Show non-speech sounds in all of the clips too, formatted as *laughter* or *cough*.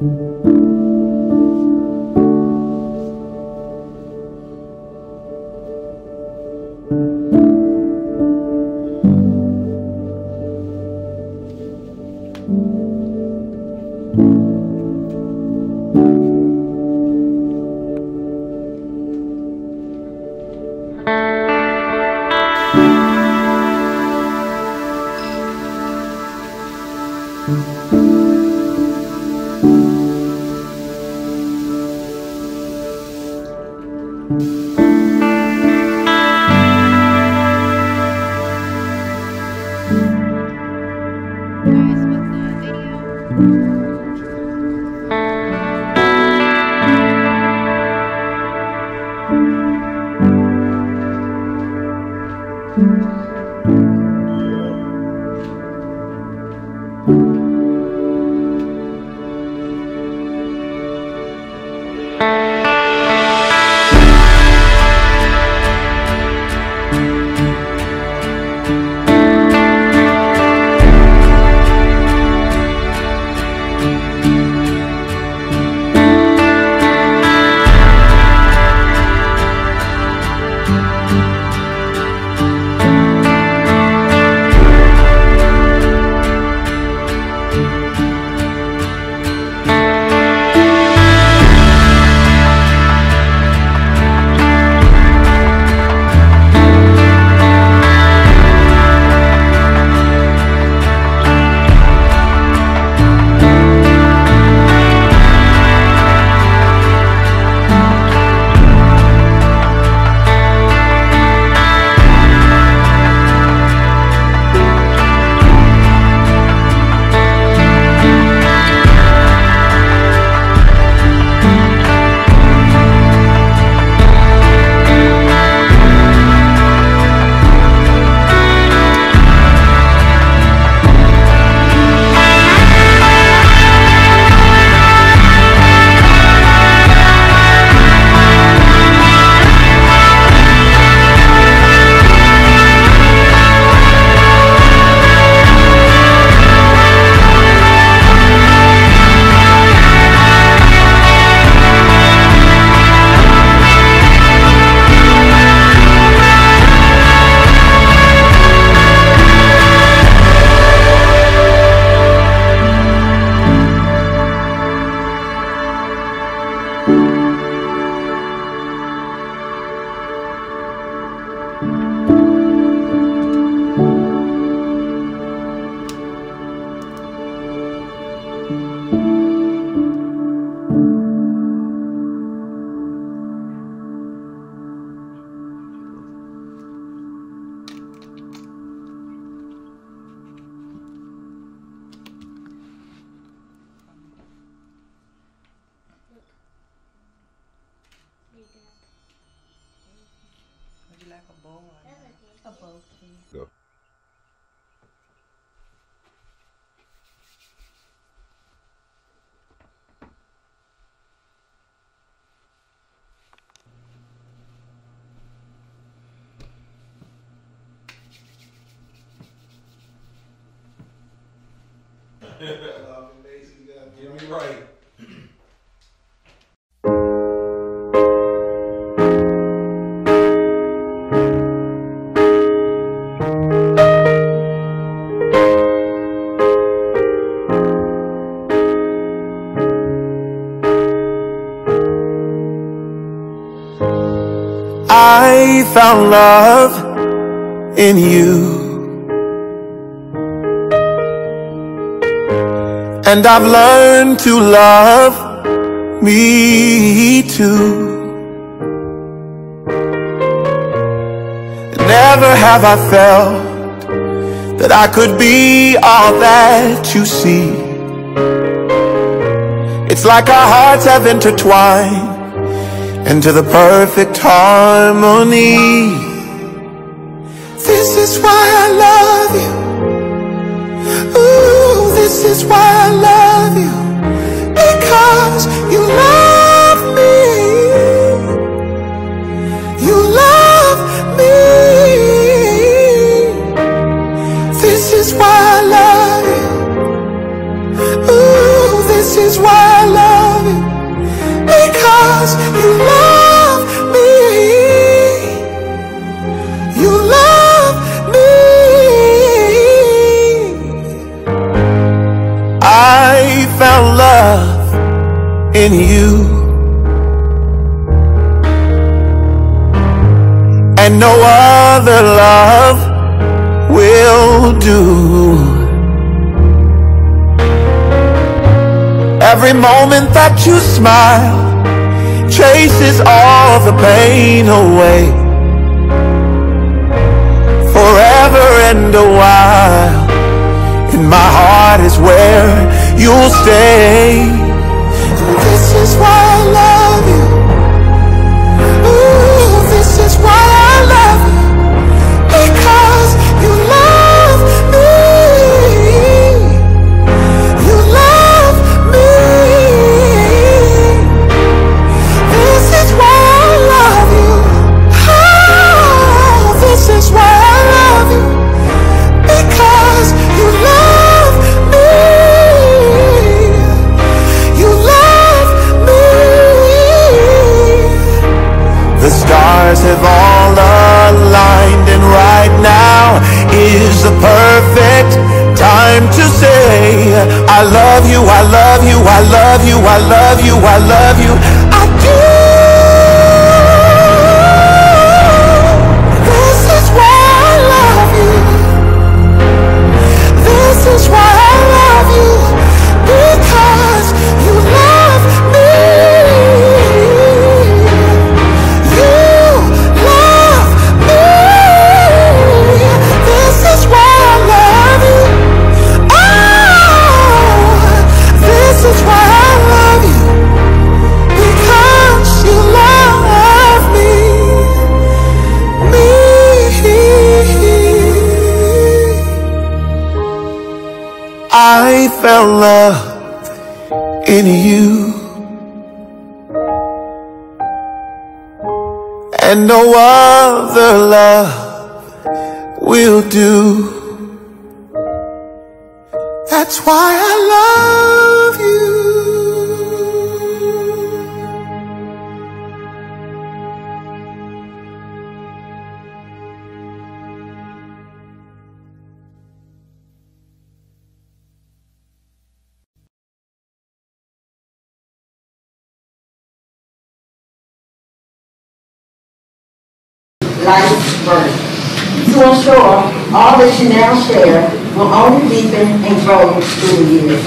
Would you Get me right. I found love in you. And I've learned to love me too. Never have I felt that I could be all that you see. It's like our hearts have intertwined into the perfect harmony. This is why I love you. This is why I love you. Because you love me. You love me. This is why I love you. Ooh, this is why in you. And no other love will do. Every moment that you smile chases all the pain away. Forever and a while, in my heart is where you'll stay. This do. That's why I love you. life's birth. To ensure all that you now share will only deepen and grow through the years.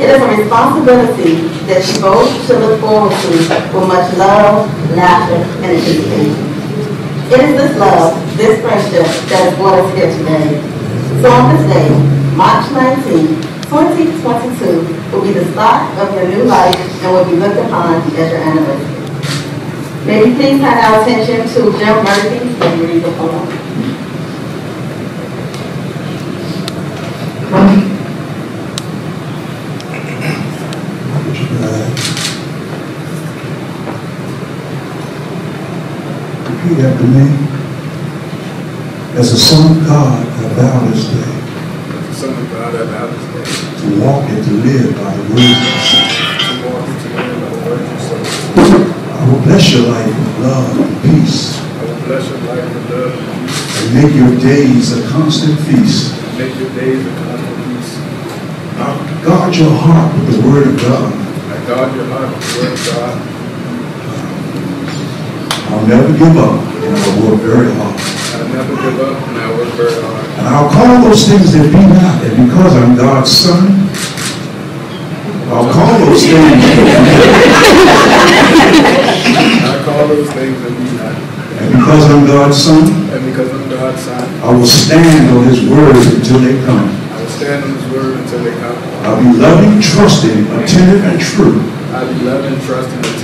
It is a responsibility that you both should look forward to with much love, laughter, and anticipation. It is this love, this friendship that has brought us here today. So on this day, March 19, 2022, will be the start of your new life and will be looked upon as your anniversary. May we please have our attention to Jim Murphy and read the poem. After me. As a son of God, I vow this day Son of God, I vow this day to walk and to live by the words of the to walk and to live by the words. I will bless your life with love and peace I will bless your life with love and peace, and make your days a constant feast. and make your days a constant peace. I'll guard your heart with the word of God. I guard your heart with the word of God. I'll never give up and I'll work very hard. I never give up and I work very hard. And I'll call those things that be not, and because I'm God's son, I'll call those things. I call those things that be not. And because I'm God's son, And because I'm God's son, I will stand on his word until they come. I will stand on his word until they come. I'll be loving, trusting, attentive, and true. I'll be loving, trusting, attentive.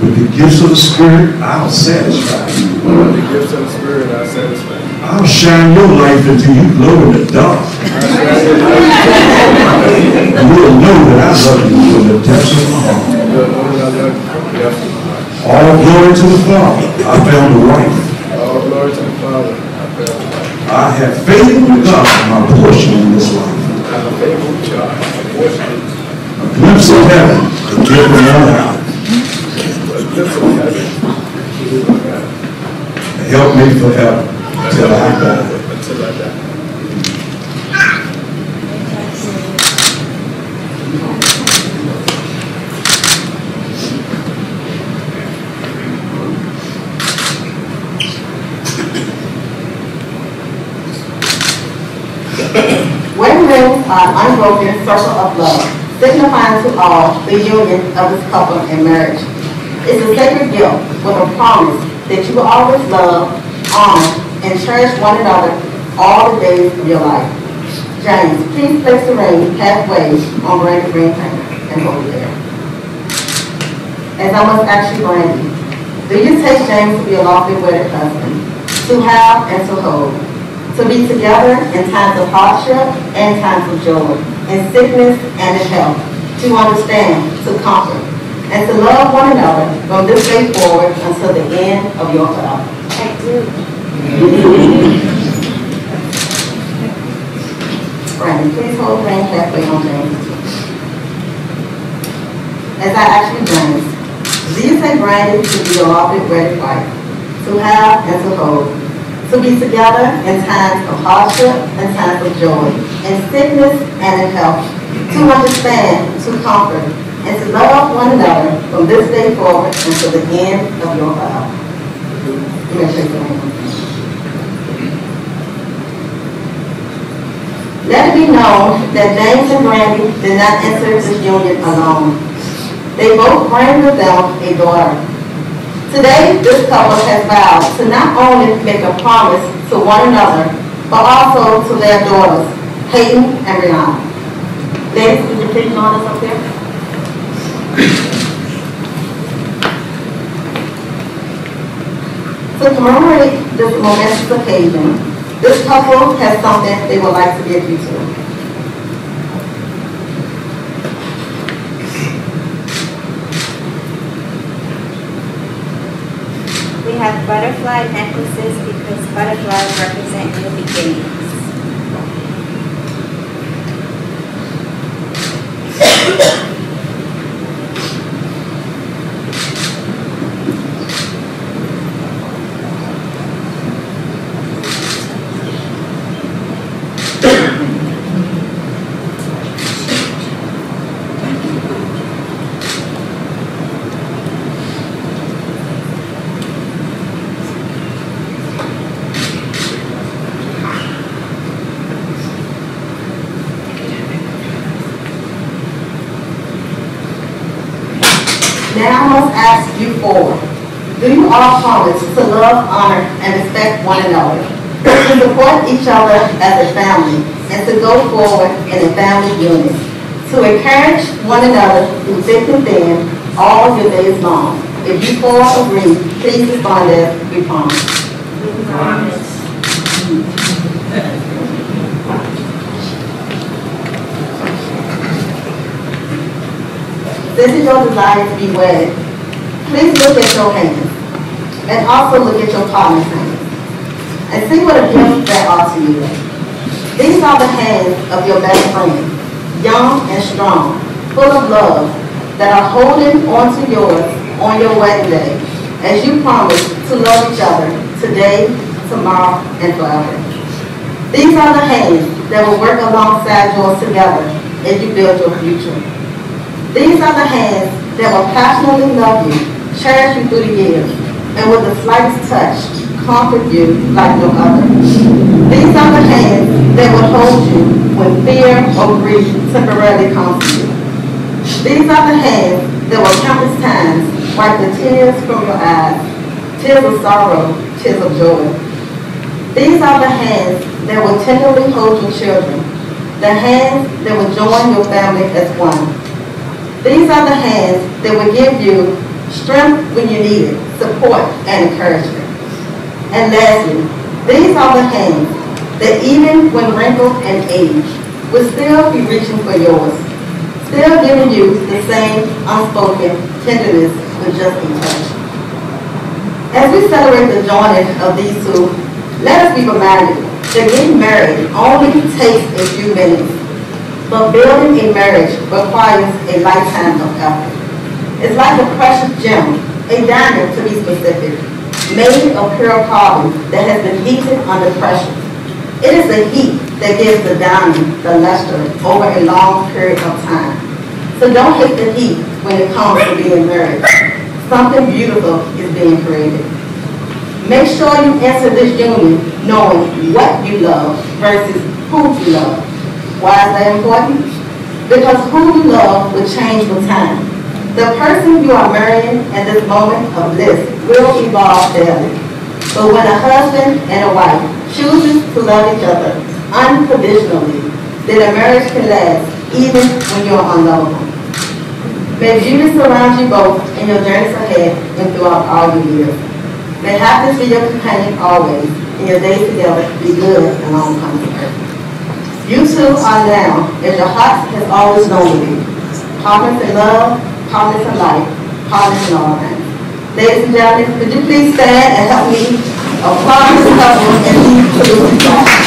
With the gifts of the Spirit, I'll satisfy you. With the gifts of the Spirit, I'll satisfy. I'll shine your life until you glow in the dark. I shall your life And you'll know that I love you from the depths of my heart. You'll know that I love you from the depths of my heart. All glory to the Father. I found a wife. All glory to the Father. I feel I have faith in God, my portion in this life. I have faith in God. I worship you. A glimpse of heaven, gift of one house. God. Help me forever till I die. Until I die. Rings are an unbroken circle of love, signifying to all the union of this couple in marriage. It's a sacred gift with a promise that you will always love, honor, and cherish one another all the days of your life. James, please place the ring halfway on Brandi's ring finger and hold it there. As I must ask you, Brandi, do you take James to be a lawfully wedded husband, to have and to hold, to be together in times of hardship and times of joy, in sickness and in health, to understand, to comfort, and to love one another from this day forward until the end of your do. Brandon, please hold ring halfway on James. As I ask you, James, do you take Brandi to be your lawfully wedded wife, to have and to hold, to be together in times of hardship and times of joy, in sickness and in health, to understand, to comfort, and to love one another from this day forward until the end of your life? You shake your. Let it be known that James and Brandi did not enter this union alone. They both bring with them a daughter. Today, this couple has vowed to not only make a promise to one another, but also to their daughters, Peyton and Brianna. Ladies, could you please join us up there? To commemorate this momentous occasion, this couple has something they would like to give you to. We have butterfly necklaces because butterflies represent new beginnings *coughs* *coughs* I must ask you for? Do you all promise to love, honor, and respect one another, to support each other as a family, and to go forward in a family unit, to encourage one another through thick and thin all your days long? If you all agree, please respond as we promise. This is your desire to be wedded. Please look at your hands and also look at your partner's hands and see what a gift they are to you. These are the hands of your best friend, young and strong, full of love, that are holding onto yours on your wedding day as you promise to love each other today, tomorrow, and forever. These are the hands that will work alongside yours together as you build your future. These are the hands that will passionately love you, cherish you through the years, and with the slightest touch, comfort you like no other. These are the hands that will hold you when fear or grief temporarily to you. These are the hands that will countless times wipe the tears from your eyes, tears of sorrow, tears of joy. These are the hands that will tenderly hold your children, the hands that will join your family as one. These are the hands that will give you strength when you need it, support and encouragement. And lastly, these are the hands that even when wrinkled and aged, will still be reaching for yours, still giving you the same unspoken tenderness with just a touch. As we celebrate the joining of these two, let us be reminded that getting married only takes a few minutes. But building a marriage requires a lifetime of effort. It's like a precious gem, a diamond to be specific, made of pure carbon that has been heated under pressure. It is the heat that gives the diamond the luster over a long period of time. So don't hate the heat when it comes to being married. Something beautiful is being created. Make sure you enter this union knowing what you love versus who you love. Why is that important? Because who you love will change with time. The person you are marrying at this moment of bliss will evolve daily. But when a husband and a wife chooses to love each other unconditionally, then a marriage can last even when you're unlovable. May beauty surround you both in your journeys ahead and throughout all your years. May happiness be your companion always, and your days together be good and long prosperous. You two are now, as your hearts has always known be, partners in love, partners in life, partners in all things. Ladies and gentlemen, could you please stand and help me applaud this couple and to the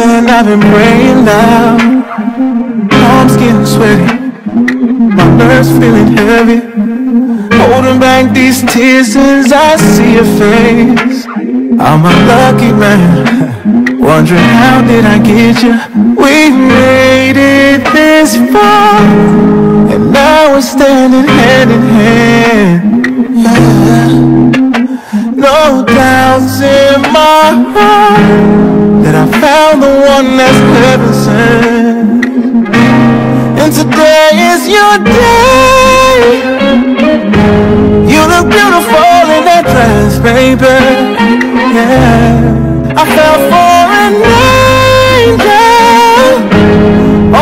and I've been praying now. Getting sweaty, my nerves feeling heavy. Holding back these tears as I see your face. I'm a lucky man, wondering how did I get you? We made it this far, and now we're standing hand in hand. No doubts in my heart one that's heaven sent. And today is your day. You look beautiful in that dress, baby. Yeah, I fell for an angel.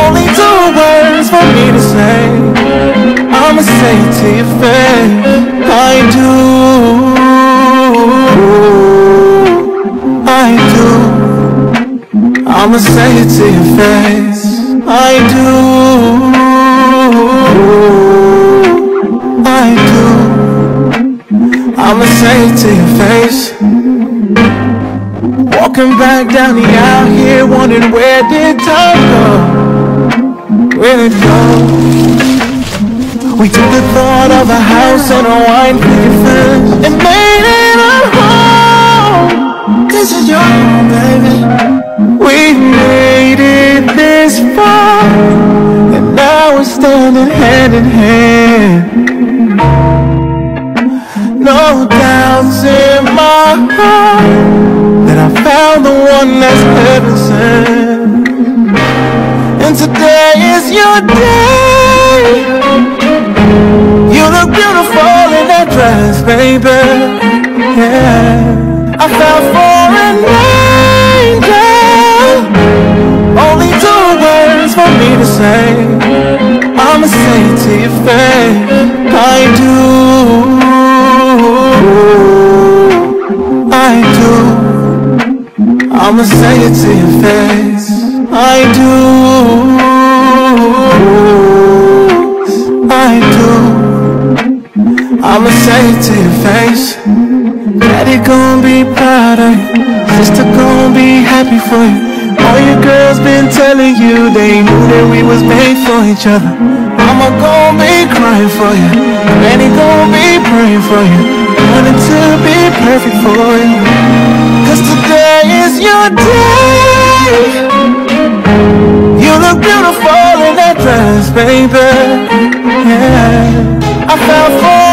Only two words for me to say. I'ma say it to your face. I do. I'ma say it to your face. I do. I do. I'ma say it to your face. Walking back down the aisle here, wondering where did time go? Where did it go? We took the thought of a house and a wine picket fence and made it a home. This is your home, baby. We made it this far, and now we're standing hand in hand. No doubts in my heart that I found the one that's heaven sent. And today is your day. You look beautiful in that dress, baby. It to your face. I do. I do. I'ma say it to your face. Daddy gon' be proud of you. Sister gon' be happy for you. All your girls been telling you they knew that we was made for each other. Mama gon' be crying for you. Granny gon' be praying for you. Wanting to be perfect for you. Your day. You look beautiful in that dress, baby. Yeah, I fell for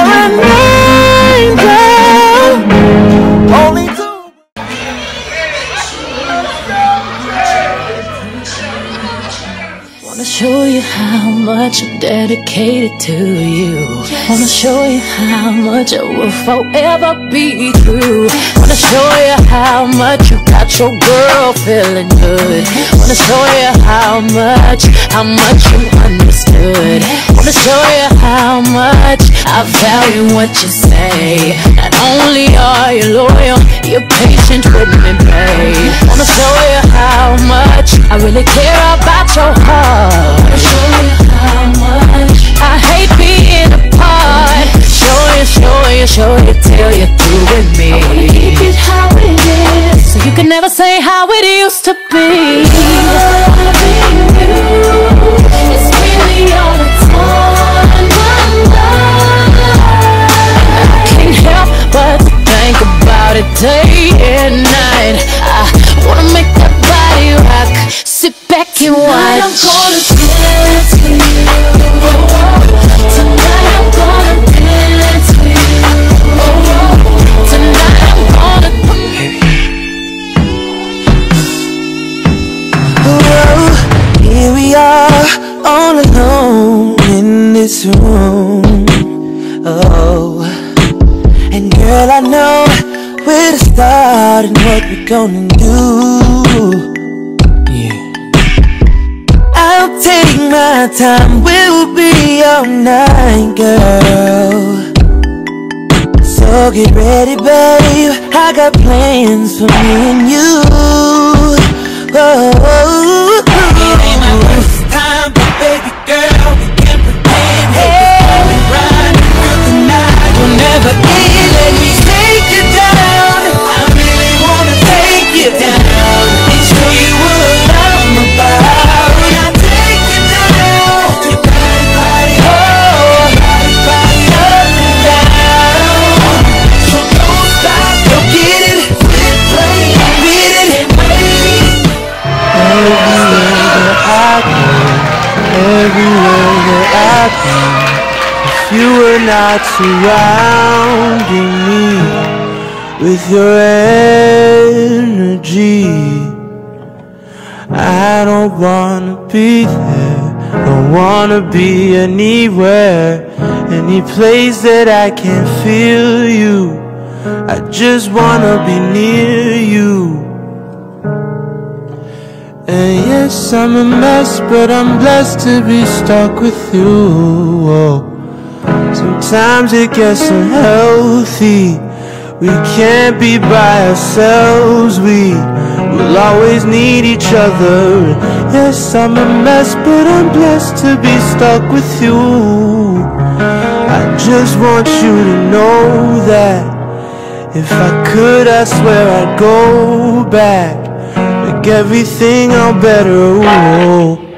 how much I'm dedicated to you. Wanna show you how much I will forever be true. Wanna show you how much you got your girl feeling good. Wanna show you how much, how much you understood. Wanna show you how much I value what you say. Not only are you loyal, you're patient with me, babe. Wanna show you how much I really care about your heart. You, show you till you're through with me. I wanna keep it how it is, so you can never say how it used to be. Loving you is really all that's on my mind. Can't help but think about it day and night. I wanna make that body rock. Sit back and watch. Gonna do. Yeah, I'll take my time, we'll be all night, girl. So get ready, babe. I got plans for me and you. Whoa. Not surrounding me with your energy, I don't wanna be there, don't wanna be anywhere, any place that I can feel you. I just wanna be near you. And yes, I'm a mess, but I'm blessed to be stuck with you. Sometimes it gets unhealthy. We can't be by ourselves. We will always need each other. Yes, I'm a mess, but I'm blessed to be stuck with you. I just want you to know that if I could, I swear I'd go back. Make everything all better. Ooh.